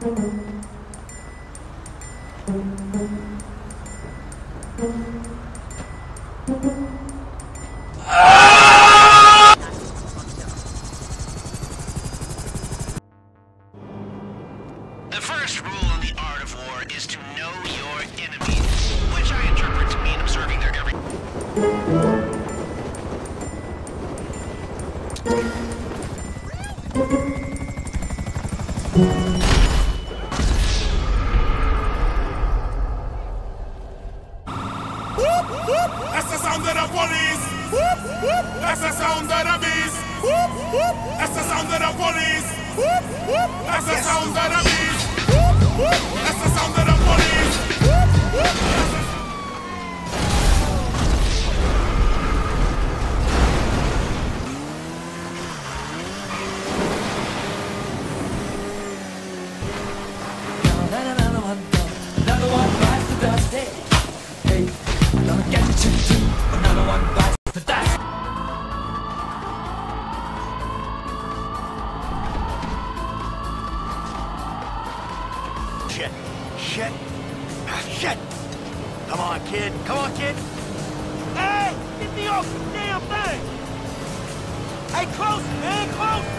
The first rule in the art of war is to know your enemies, which I interpret to mean observing their every... Really? That's the sound of the police. That's the sound of the beast. That's the sound of the police. That's the sound of the Shit. Ah, shit. Come on, kid. Come on, kid. Hey! Get me off the damn thing! Hey, close, man, close!